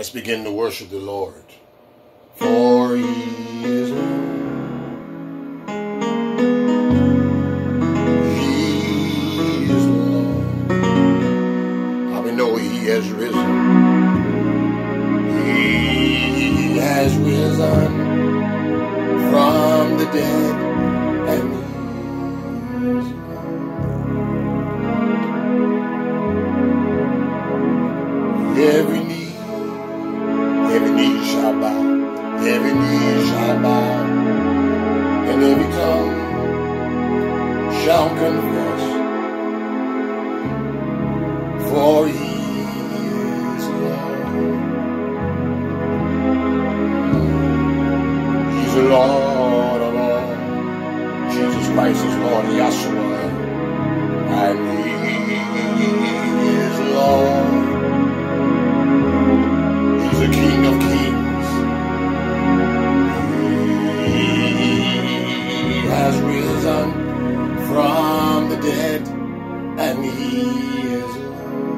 Let's begin to worship the Lord. For he is Lord. He is Lord. How we know he has risen? He has risen from the dead and he Every shall confess. For he is Lord. He's Lord of all. Jesus Christ is Lord, Yahshua, and he is Lord. He's the King of Kings. He has risen from the dead, and he is alive.